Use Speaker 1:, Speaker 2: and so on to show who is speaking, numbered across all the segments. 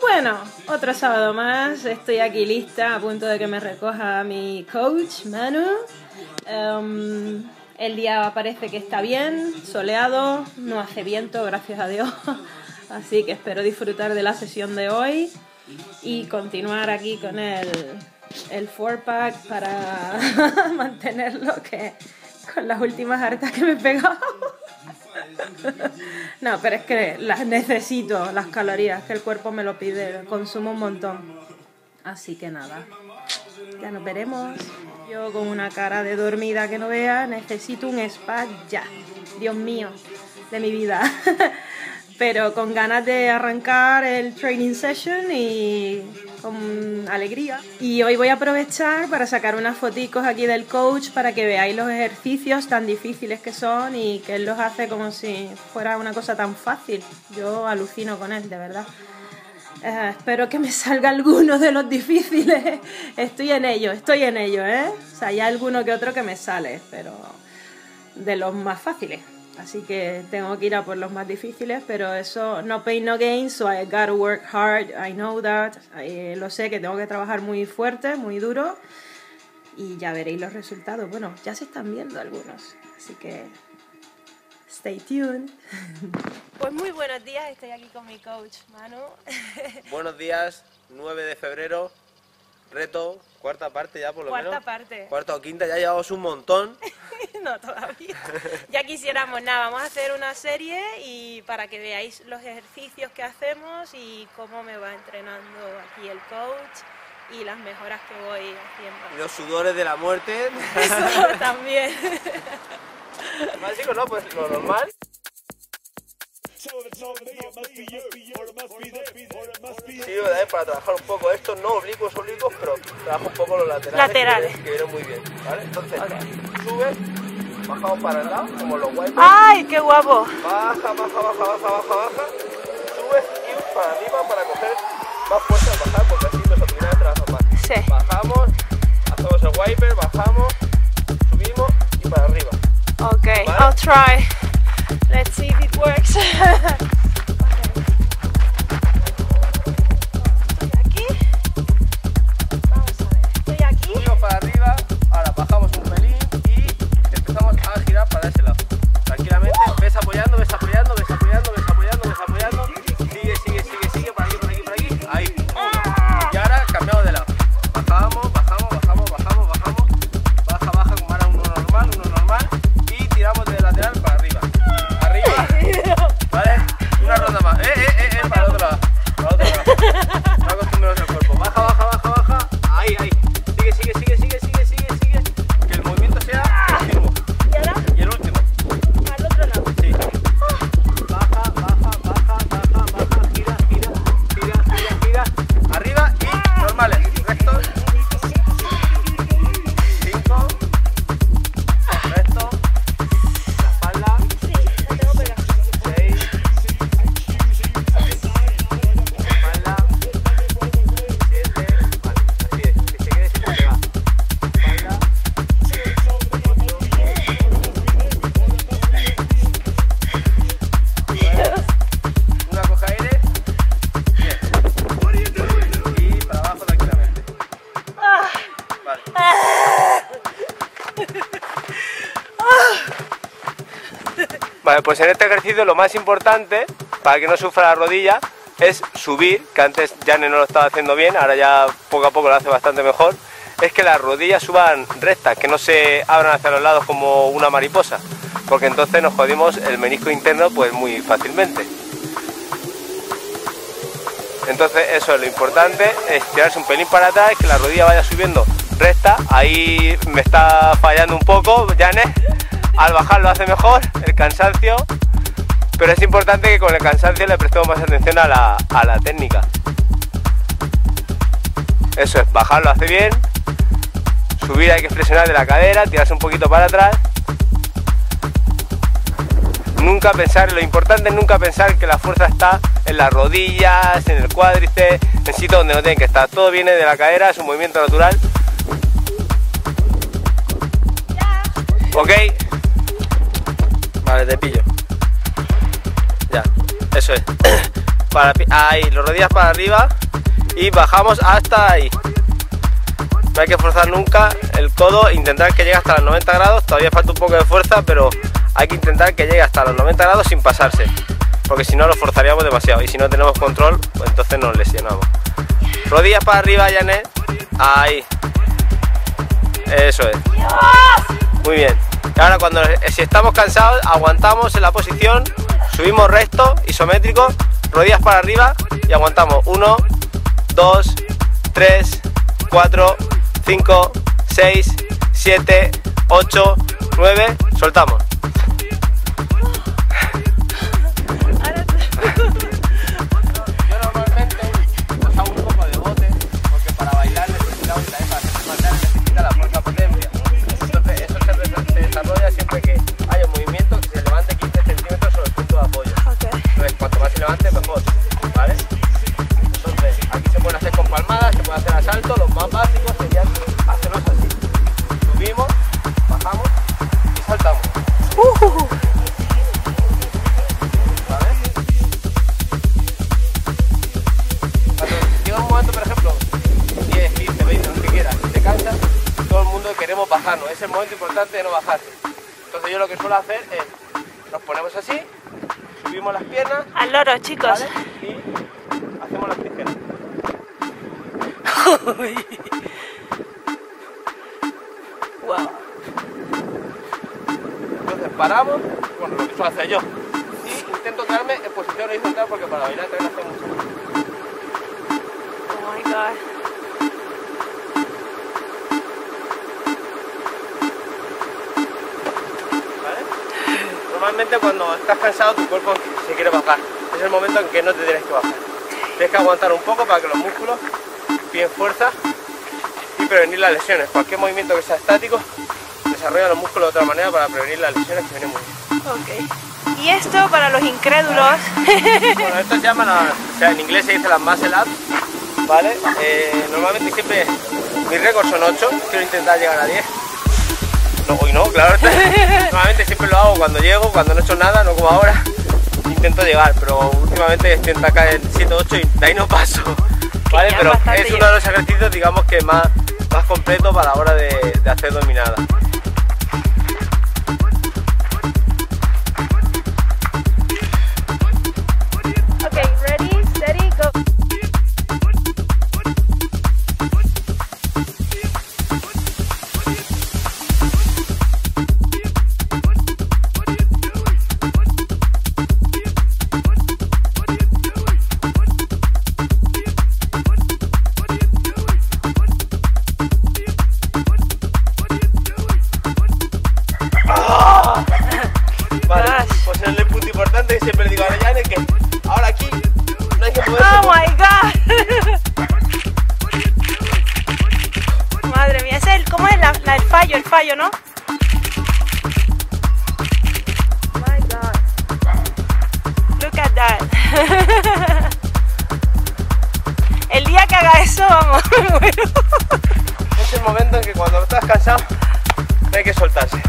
Speaker 1: Bueno, otro sábado más, estoy aquí lista a punto de que me recoja mi coach Manu. Um, el día parece que está bien, soleado, no hace viento, gracias a Dios. Así que espero disfrutar de la sesión de hoy y continuar aquí con el, el 4-pack para mantenerlo que con las últimas hartas que me he pegado. No, pero es que las necesito, las calorías, que el cuerpo me lo pide, consumo un montón. Así que nada, ya nos veremos. Yo con una cara de dormida que no vea, necesito un spa ya. Dios mío, de mi vida. Pero con ganas de arrancar el training session y con alegría. Y hoy voy a aprovechar para sacar unas foticos aquí del coach para que veáis los ejercicios tan difíciles que son y que él los hace como si fuera una cosa tan fácil. Yo alucino con él, de verdad. Eh, espero que me salga alguno de los difíciles. Estoy en ello, estoy en ello, ¿eh? O sea, hay alguno que otro que me sale, pero de los más fáciles. Así que tengo que ir a por los más difíciles, pero eso no pain no gain, so I gotta work hard, I know that. Eh, lo sé que tengo que trabajar muy fuerte, muy duro y ya veréis los resultados. Bueno, ya se están viendo algunos, así que stay tuned. Pues muy buenos días, estoy aquí con mi coach Manu.
Speaker 2: Buenos días, 9 de febrero, reto, cuarta parte ya por lo
Speaker 1: Cuarta
Speaker 2: menos.
Speaker 1: parte.
Speaker 2: Cuarta o quinta, ya llevamos un montón.
Speaker 1: no, todavía. Ya quisiéramos nada, vamos a hacer una serie y para que veáis los ejercicios que hacemos y cómo me va entrenando aquí el coach y las mejoras que voy
Speaker 2: Y
Speaker 1: haciendo.
Speaker 2: los sudores de la muerte.
Speaker 1: Eso también.
Speaker 2: Básico, ¿no? Pues lo normal. Sí, ¿verdad? Eh, Para trabajar un poco estos, no oblicuos, oblicuos, pero trabaja un poco los laterales.
Speaker 1: Laterales.
Speaker 2: Que, vienen- muy bien, ¿vale? Entonces, subes, bajamos para el lado, como los wipers.
Speaker 1: ¡Ay, qué guapo!
Speaker 2: Baja, baja, baja, baja, baja, baja. Subes y para arriba para coger más fuerza al bajar, porque así los abdominales trabajan más.
Speaker 1: Sí.
Speaker 2: Bajamos, hacemos el wiper, bajamos,
Speaker 1: Ok, I'll try. Let's see if it works.
Speaker 2: Vale, pues en este ejercicio lo más importante, para que no sufra la rodilla, es subir, que antes Jane no lo estaba haciendo bien, ahora ya poco a poco lo hace bastante mejor, es que las rodillas suban rectas, que no se abran hacia los lados como una mariposa, porque entonces nos jodimos el menisco interno pues muy fácilmente. Entonces eso es lo importante, es tirarse un pelín para atrás, que la rodilla vaya subiendo recta, ahí me está fallando un poco, Janet, al bajar lo hace mejor, el cansancio, pero es importante que con el cansancio le prestemos más atención a la, a la técnica. Eso es, bajar lo hace bien, Subir hay que flexionar de la cadera, tirarse un poquito para atrás. Nunca pensar, lo importante es nunca pensar que la fuerza está en las rodillas, en el cuádriceps, en sitio donde no tiene que estar. Todo viene de la cadera, es un movimiento natural. ¿Ok? Te pillo. Ya, eso es. Para, ahí, los rodillas para arriba y bajamos hasta ahí. No hay que forzar nunca el codo, intentar que llegue hasta los 90 grados. Todavía falta un poco de fuerza, pero hay que intentar que llegue hasta los 90 grados sin pasarse. Porque si no lo forzaríamos demasiado. Y si no tenemos control, pues entonces nos lesionamos. Rodillas para arriba, Janet. Ahí. Eso es. Muy bien. Y ahora cuando si estamos cansados, aguantamos en la posición, subimos recto, isométrico, rodillas para arriba y aguantamos. 1, 2, 3, 4, 5, 6, 7, 8, 9, soltamos. Bajarnos. Es el momento importante de no bajarse. Entonces yo lo que suelo hacer es, nos ponemos así, subimos las piernas,
Speaker 1: Al loro, chicos.
Speaker 2: ¿vale? Y hacemos las tijeras.
Speaker 1: Wow.
Speaker 2: Entonces paramos, bueno, lo que suelo hacer yo. Y intento quedarme en posición horizontal porque para bailar también hace mucho.
Speaker 1: Oh my god.
Speaker 2: Normalmente cuando estás cansado tu cuerpo se quiere bajar. Es el momento en que no te tienes que bajar. Tienes que aguantar un poco para que los músculos piden fuerza y prevenir las lesiones. Cualquier movimiento que sea estático desarrolla los músculos de otra manera para prevenir las lesiones que vienen muy bien.
Speaker 1: Ok. Y esto para los incrédulos.
Speaker 2: Bueno, esto se llama, la- o sea, en inglés se dice las muscle ups, ¿vale? Eh, normalmente siempre, mis récords son 8, quiero intentar llegar a 10. No, hoy no, claro. normalmente siempre lo hago cuando llego, cuando no he hecho nada, no como ahora. Intento llegar, pero últimamente estoy en acá en 7, 8 y de ahí no paso. ¿Vale? Pero es uno de los ejercicios, digamos que más, más completo para la hora de, de hacer dominada. Siempre le digo a Arellane que ahora aquí no hay que
Speaker 1: Oh my god. Madre mía, ese es el, ¿cómo es la, la- el fallo, el fallo, no? My god. Look at that. El día que haga eso, vamos, muero.
Speaker 2: Es el momento en que cuando estás cansado hay que soltarse.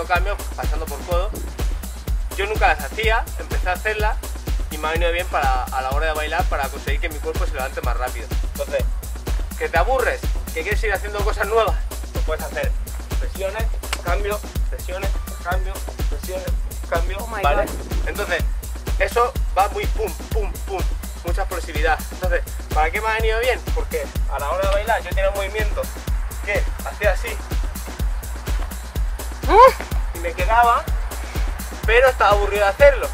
Speaker 2: Haciendo cambios, pasando por codo. yo nunca las hacía, empecé a hacerlas y me ha venido bien para, a la hora de bailar para conseguir que mi cuerpo se levante más rápido. Entonces, que te aburres, que quieres ir haciendo cosas nuevas, lo puedes hacer. Presiones, cambio, presiones, cambio, presiones, cambio,
Speaker 1: Oh
Speaker 2: ¿vale?
Speaker 1: God.
Speaker 2: Entonces, eso va muy pum, pum, pum, mucha explosividad. Entonces, ¿para qué me ha venido bien? Porque a la hora de bailar yo tenía un movimiento que hacía así y me quedaba, pero estaba aburrido de hacerlo.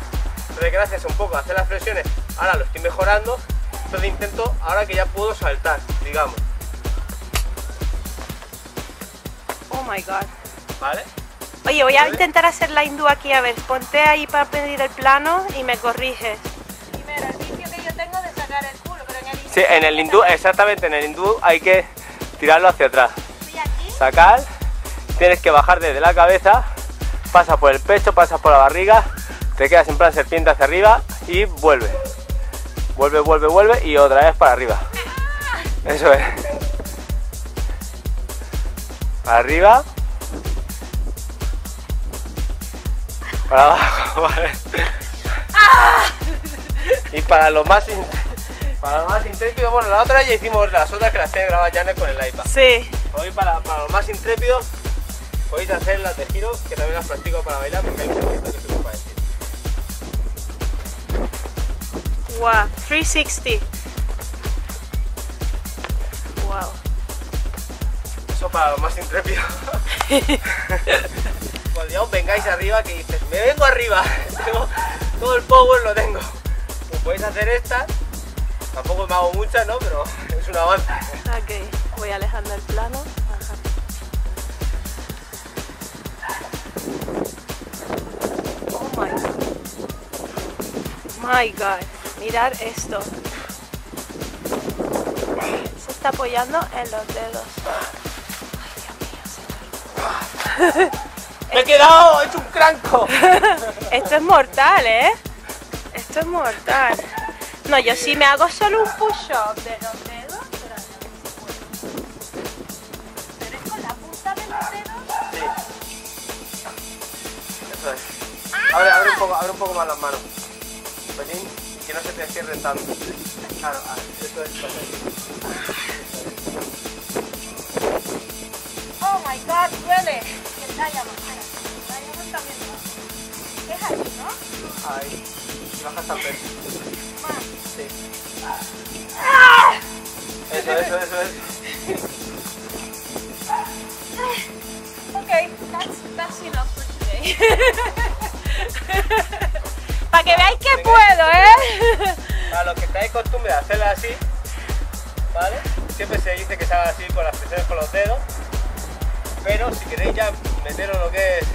Speaker 2: Entonces, gracias un poco a hacer las flexiones, ahora lo estoy mejorando. Entonces intento, ahora que ya puedo saltar, digamos,
Speaker 1: Oh my god.
Speaker 2: ¿vale?
Speaker 1: Oye, voy a
Speaker 2: ¿Vale?
Speaker 1: intentar hacer la hindú aquí, a ver, ponte ahí para pedir el plano y me corriges. Primero, el vicio que yo tengo de sacar el culo, pero en el hindú...
Speaker 2: Sí, en el hindú, exactamente, en el hindú hay que tirarlo hacia atrás.
Speaker 1: Aquí.
Speaker 2: Sacar, tienes que bajar desde la cabeza, pasa por el pecho, pasa por la barriga, te quedas en plan serpiente hacia arriba y vuelve. Vuelve, vuelve, vuelve y otra vez para arriba. Eso es. Para arriba. Para abajo, vale. Y para lo más para lo más intrépido, bueno, la otra ya hicimos las otras que las tiene grabadas Janet con el iPad.
Speaker 1: Sí.
Speaker 2: Hoy para, para los más intrépidos podéis hacer las de giro, que también las practico para bailar porque hay movimiento que se ocupa decir.
Speaker 1: Wow, 360. Wow.
Speaker 2: Eso para los más intrépidos. Cuando vengáis arriba que dices, me vengo arriba, tengo todo el power lo tengo. Pues podéis hacer estas, tampoco me hago muchas, ¿no? Pero es un avance.
Speaker 1: Ok, voy alejando el plano. Oh my god. My god. Mirar esto. Se está apoyando en los dedos. Ay, Dios mío,
Speaker 2: ¡Me he quedado hecho un cranco!
Speaker 1: Esto es mortal, ¿eh? Esto es mortal. No, yo sí me hago solo un push-up de los
Speaker 2: poco, abre un poco más las manos. Pelín, que no se te cierren tanto. Claro, ah, eso es.
Speaker 1: Oh my god, duele. El Diamond, espera. El Diamond también. Es aquí, ¿no?
Speaker 2: Ahí. Y bajas al pecho.
Speaker 1: Más.
Speaker 2: Sí. Eso, eso, eso es.
Speaker 1: Ok, that's, that's enough for today. Para que veáis que puedo, ¿eh?
Speaker 2: Para los que estáis costumbre de hacerla así, ¿vale? Siempre se dice que se haga así con las presiones con los dedos. Pero si queréis ya meteros lo que es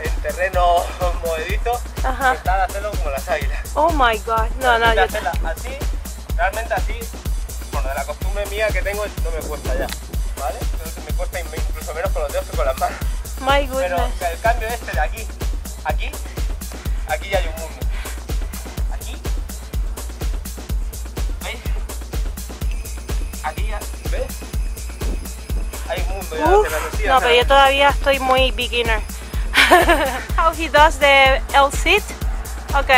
Speaker 2: en terreno movedizo,
Speaker 1: Ajá.
Speaker 2: intentar hacerlo como las águilas.
Speaker 1: Oh my god. No, no, yo...
Speaker 2: hacerla así, realmente así, bueno, de la costumbre mía que tengo no me cuesta ya, ¿vale? Entonces me cuesta incluso menos con los dedos que con las manos.
Speaker 1: My
Speaker 2: Pero
Speaker 1: goodness.
Speaker 2: el cambio este de aquí, aquí, aquí ya hay un mundo. Aquí, ¿veis? Aquí ya, ¿ves? Hay un mundo ya
Speaker 1: Uf,
Speaker 2: de
Speaker 1: no, pero yo todavía estoy muy beginner. How he does the L sit? Ok.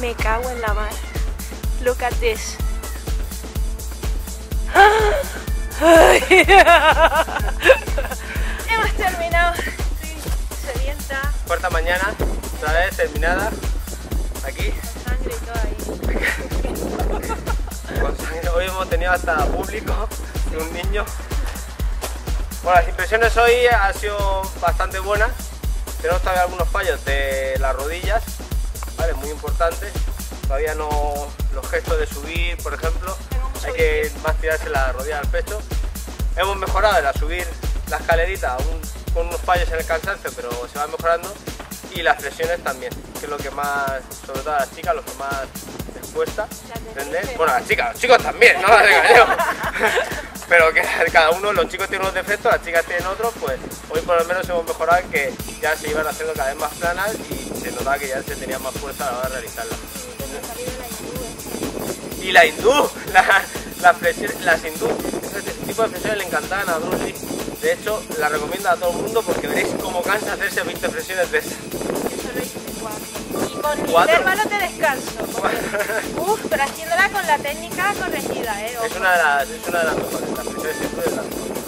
Speaker 1: Me cago en la mar. Look at this. Ay. Hemos terminado. Sedienta,
Speaker 2: Cuarta mañana, otra vez terminada, aquí.
Speaker 1: sangre y todo ahí.
Speaker 2: Con sangre. Hoy hemos tenido hasta público de un niño. Bueno, las impresiones hoy han sido bastante buenas. Tenemos todavía algunos fallos de las rodillas, ¿vale? Muy importantes. Todavía no los gestos de subir, por ejemplo. Hay que más tirarse la rodilla al pecho. Hemos mejorado en la subir la escalerita aún con unos fallos en el cansancio, pero se va mejorando. Y las flexiones también, que es lo que más, sobre todo a las chicas, lo que más les. ¿Entendés? Bueno, a las chicas, los chicos también, no las engañemos. Pero que cada uno, los chicos tienen unos defectos, las chicas tienen otros, pues hoy por lo menos hemos mejorado que ya se iban haciendo cada vez más planas y se notaba que ya se tenía más fuerza a la hora de realizarlas. Y la hindú, la, la las hindú, ese tipo de flexiones le encantaban a Bruce. De hecho, la recomiendo a todo el mundo porque veréis cómo cansa hacerse 20 flexiones de esas.
Speaker 1: Eso lo hice cuatro. Y con
Speaker 2: ¿Cuatro?
Speaker 1: intervalos de descanso. porque- Uf, pero haciéndola con la técnica corregida, ¿eh?
Speaker 2: Es una de las, es una de las mejores, las flexiones siempre es la mejor.